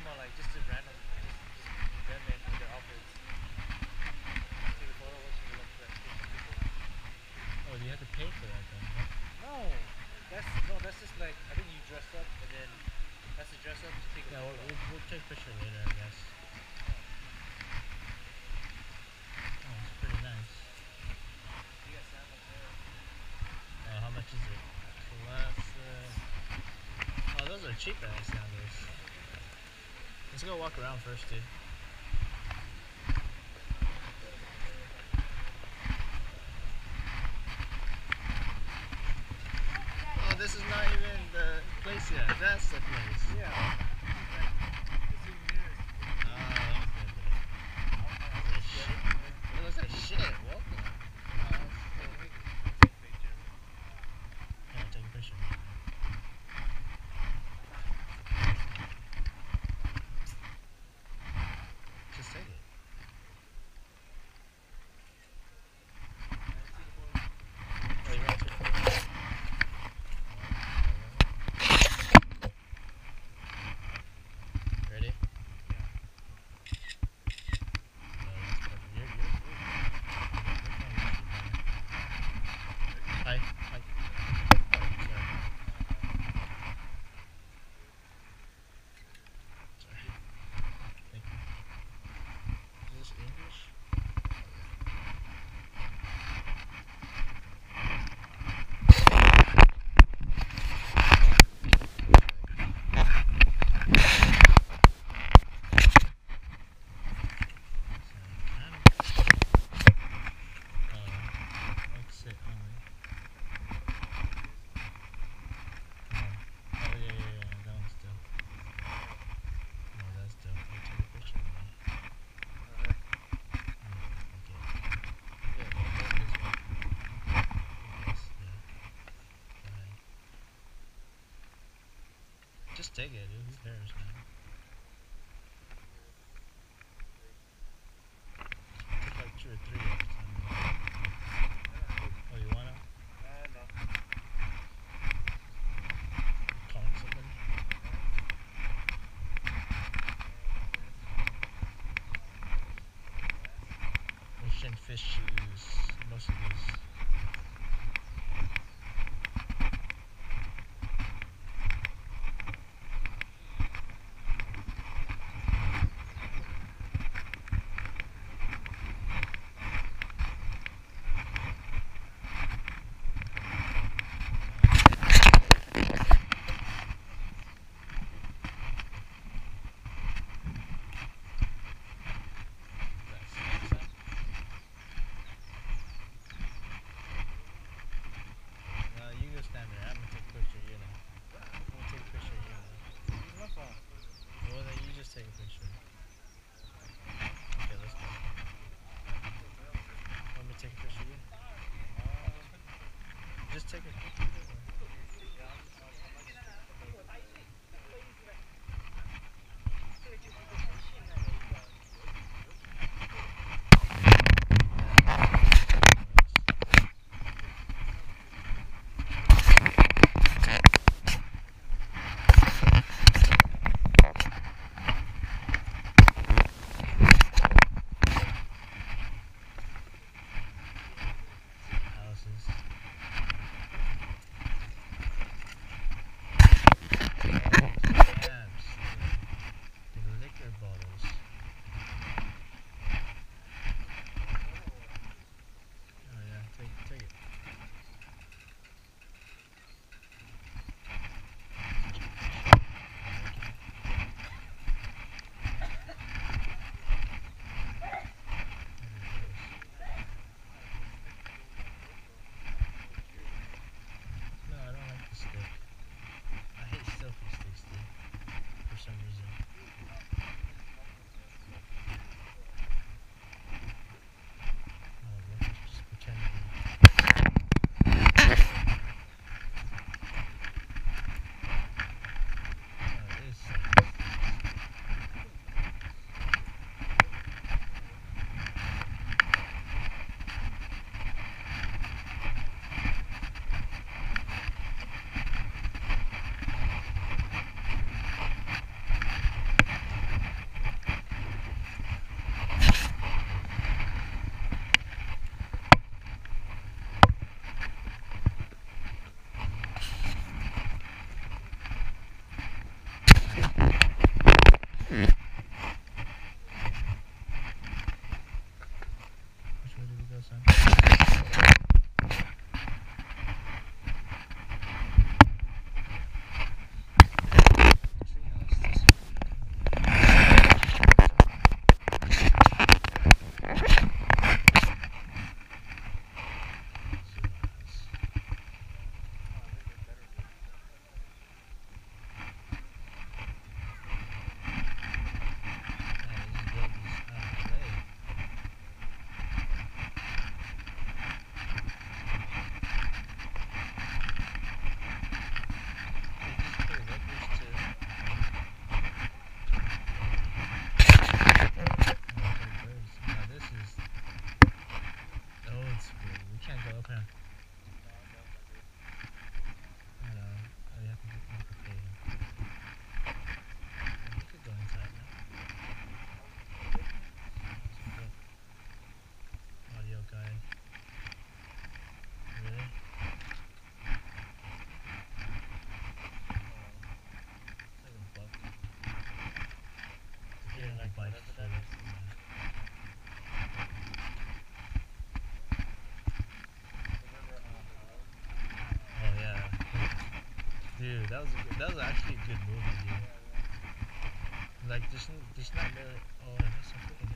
about like just a random, them and their outfits. Take a photo with you look for people. Oh, you have to pay for that then. huh? No, that's no, that's just like I think you dress up and then that's the dress up. Just take a Yeah, we'll, we'll, we'll take a picture later, I guess. Oh, it's pretty nice. You got sandals there. Uh, how much is it? Oh, those are cheap ass sandals. Let's go walk around first, dude. Take a that was a good, that was actually a good movie, dude. Like, n- there's not really. Oh, freaking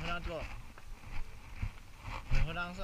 回廊多，回廊是。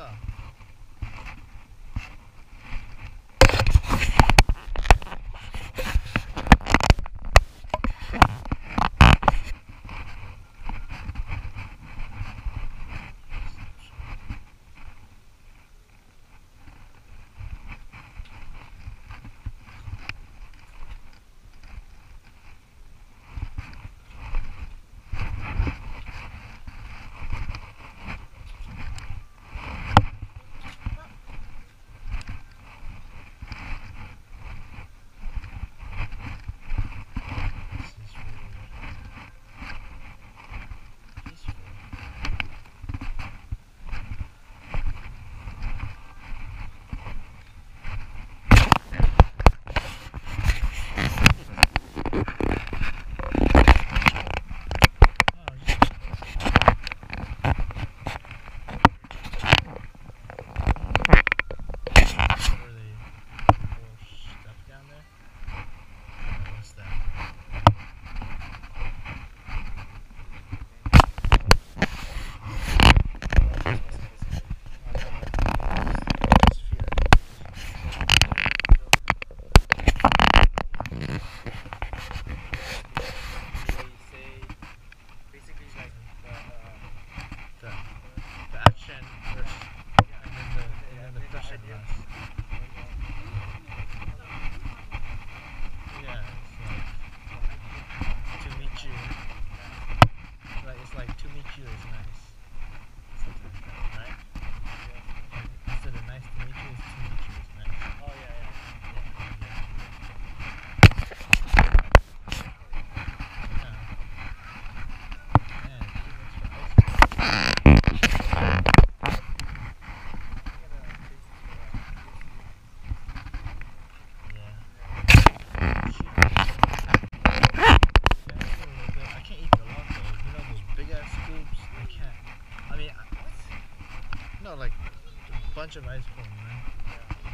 Bunch of ice cream, man.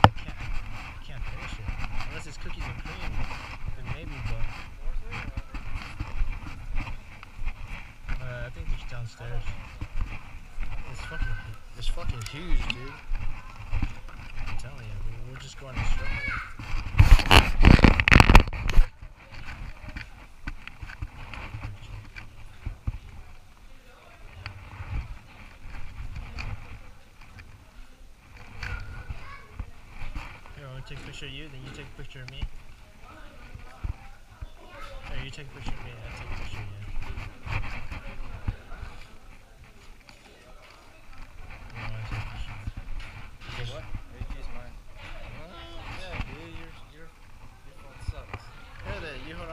I can't. I can't finish it unless it's cookies and cream. Then maybe, but uh, I think it's downstairs. It's fucking. It's fucking huge, dude. I'm telling you, we- we're just going in a take a picture of you, then you take a picture of me. No, you take a picture of me, I take a picture of you.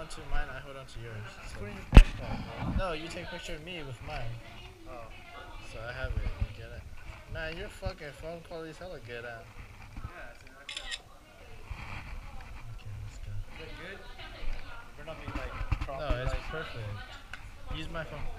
to mine, I hold on to yours. So. No, you take a picture of me with mine. Oh. So I have it, you get it? Man, your fucking phone quality's hella good, at. not like. No, it's like, perfect. Use my phone.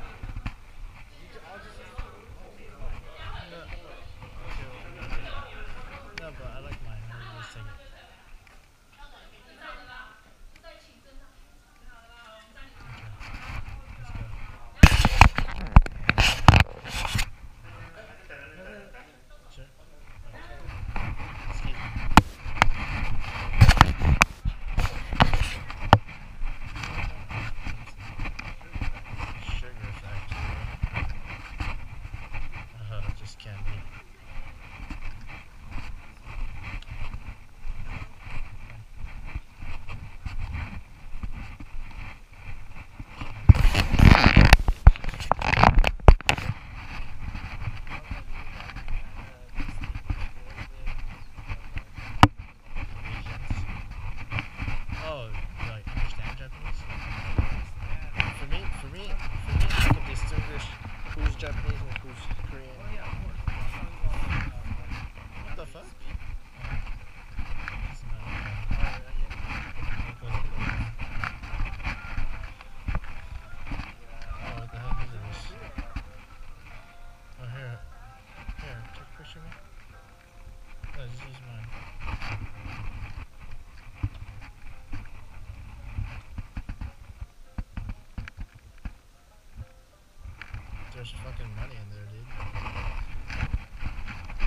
there's fucking money in there, dude.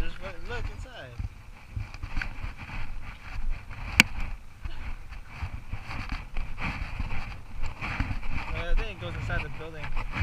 There's look inside. Uh, I think it goes inside the building.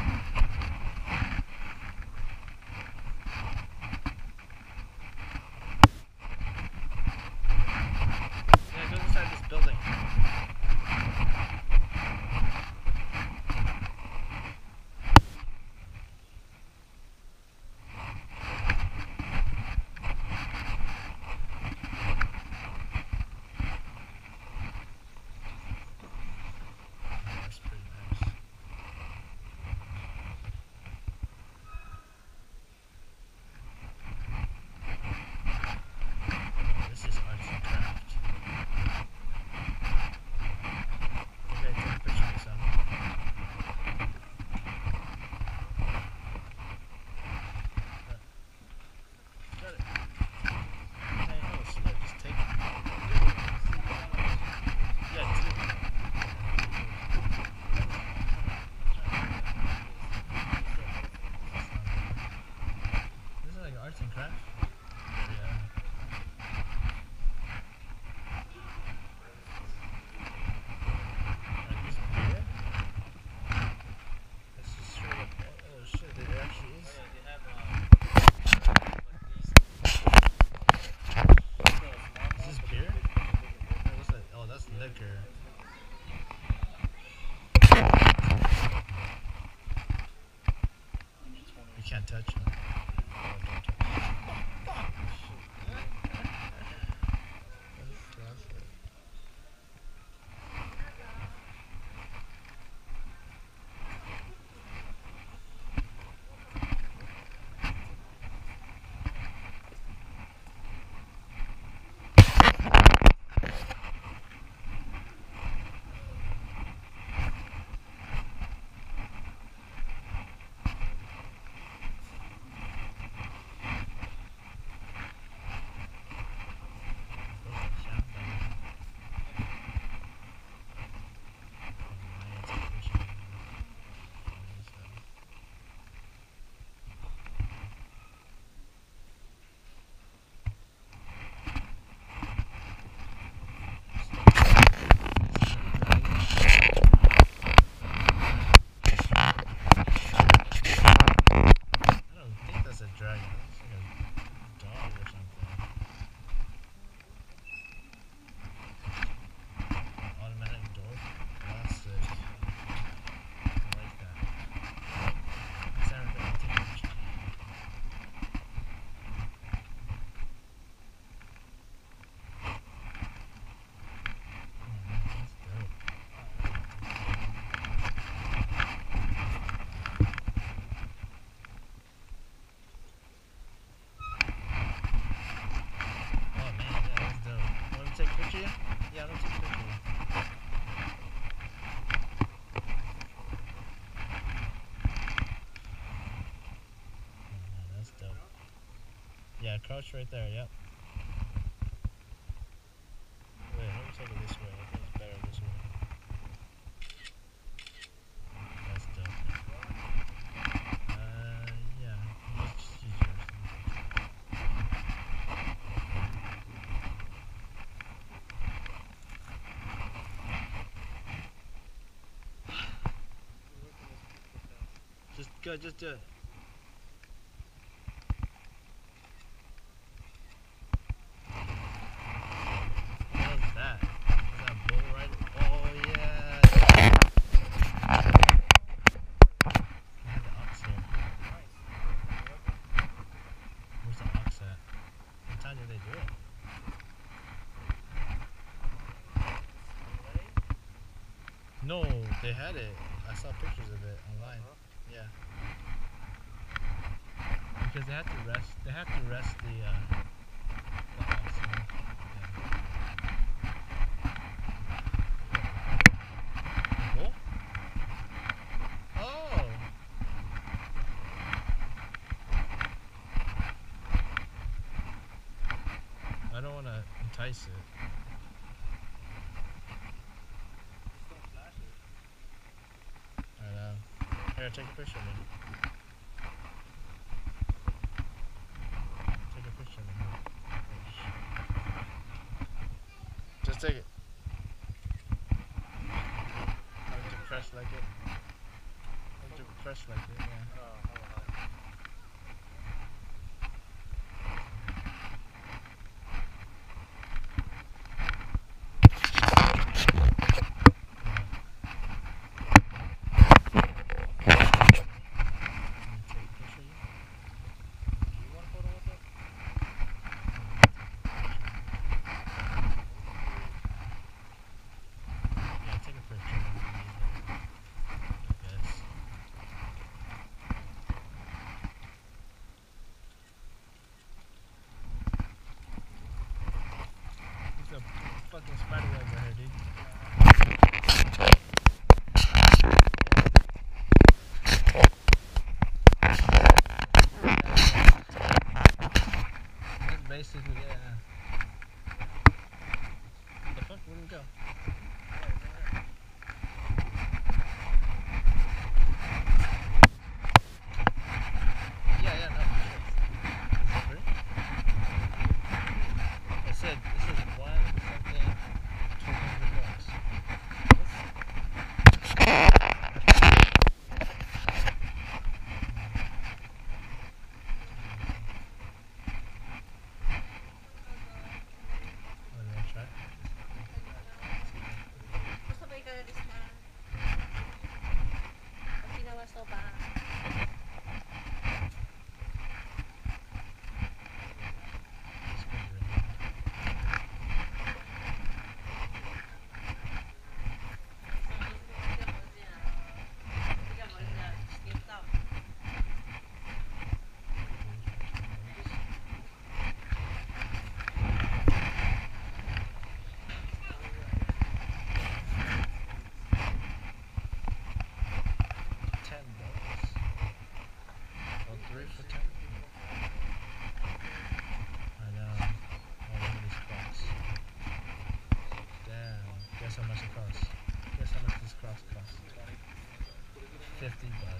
touchdown. Crouch right there. Yep. Wait, let me take it this way. I think it's better this way. That's dope. Uh, yeah. Let's just use yours. Just go, just do it. What was that? Was that bull right? Oh yeah. I had the ox here. Where's the ox at? What time did they do it? No, they had it. I saw pictures of it online. Yeah. Because they have to rest. They have to rest the. Uh, the ox, you know? Yeah. Bull? Oh. I don't want to entice it. I know. Here, take a picture of me. Fifty bucks.